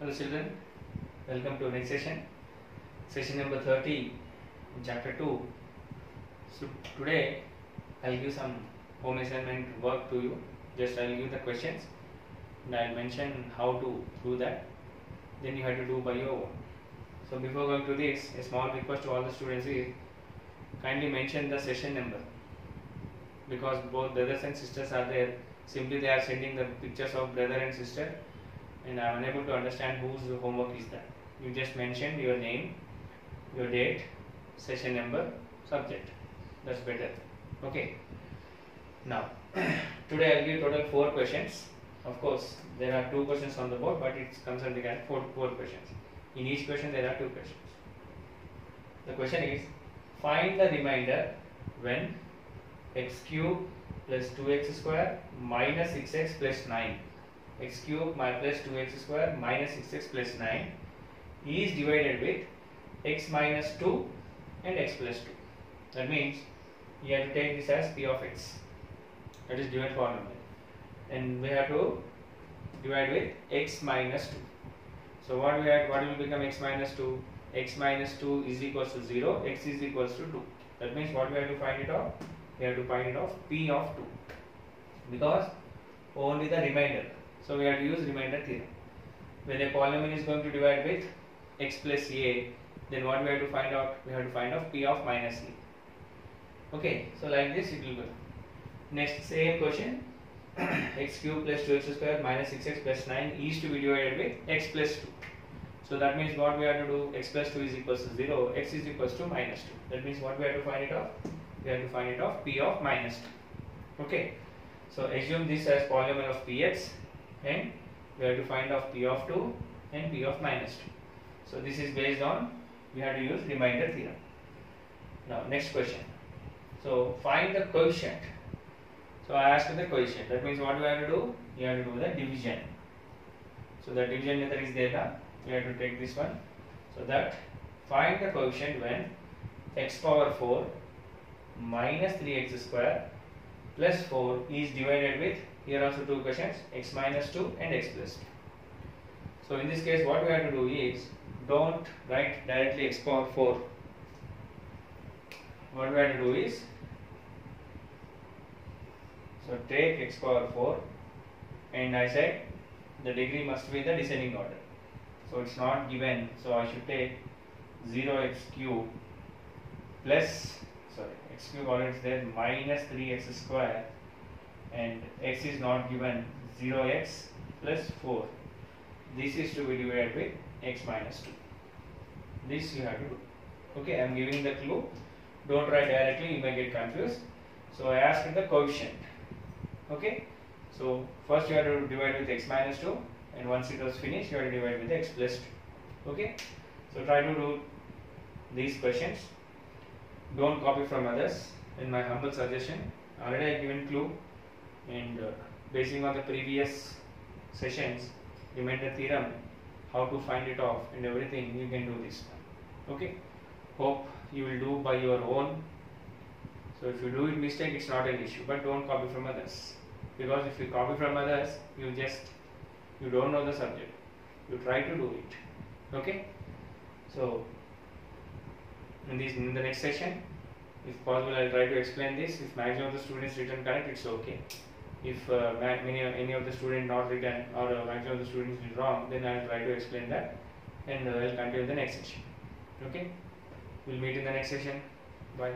Hello children, welcome to next session, session number 30 in chapter 2. So today I'll give some home assignment work to you. Just I'll give the questions and I'll mention how to do that. Then you have to do by your own. So before going to this, a small request to all the students is kindly mention the session number because both brothers and sisters are there. Simply they are sending the pictures of brother and sister and I am unable to understand whose homework is that. You just mentioned your name, your date, session number, subject. That's better. Okay. Now, today I'll give total four questions. Of course, there are two questions on the board, but it comes under the four, four questions. In each question, there are two questions. The question is find the remainder when x cube plus 2x square minus 6x plus 9 x cube plus 2x square minus 6x plus 9 is divided with x minus 2 and x plus 2. That means you have to take this as p of x. That is given polynomial. And we have to divide with x minus 2. So what we had, what will become x minus 2? x minus 2 is equals to 0, x is equals to 2. That means what we have to find it of? We have to find it of p of 2. Because only the remainder. So we have to use remainder theorem. When a polynomial is going to divide with x plus a, then what we have to find out? We have to find out p of minus a. Okay, so like this it will go. Next same question. x cube plus 2x square minus 6x plus 9 is to be divided with x plus 2. So that means what we have to do? x plus 2 is equals to 0, x is equals to minus 2. That means what we have to find it of? We have to find it of p of minus 2. Okay. So assume this as polynomial of px and we have to find of p of 2 and p of minus 2. So this is based on we have to use remainder theorem. Now next question. So find the coefficient. So I asked the coefficient. That means what we have to do? You have to do the division. So the division method is there now. We have to take this one. So that find the coefficient when x power 4 minus 3x square plus 4 is divided with here are also two questions x minus 2 and x plus 2. So in this case what we have to do is don't write directly x power 4. What we have to do is so take x power 4 and I said the degree must be in the descending order. So it's not given so I should take 0x cube plus sorry x cube already is there minus 3x square and x is not given 0x plus 4 this is to be divided with x minus 2 this you have to do. Okay i am giving the clue. Don't write directly you may get confused. So i asked the coefficient. Okay so first you have to divide with x minus 2 and once it was finished you have to divide with x plus 2 okay so try to do these questions. Don't copy from others. In my humble suggestion already i given clue and uh, basing on the previous sessions you made the theorem how to find it off and everything you can do this one. Okay? Hope you will do by your own. So if you do it mistake it's not an issue but don't copy from others. Because if you copy from others you just you don't know the subject. You try to do it. Okay? So in this in the next session if possible i'll try to explain this. If maximum of the students written correct it's okay if uh, ma- many any of the student not written or uh, maximum of the students is wrong then i'll try to explain that and uh, i'll continue the next session. Okay? We'll meet in the next session. Bye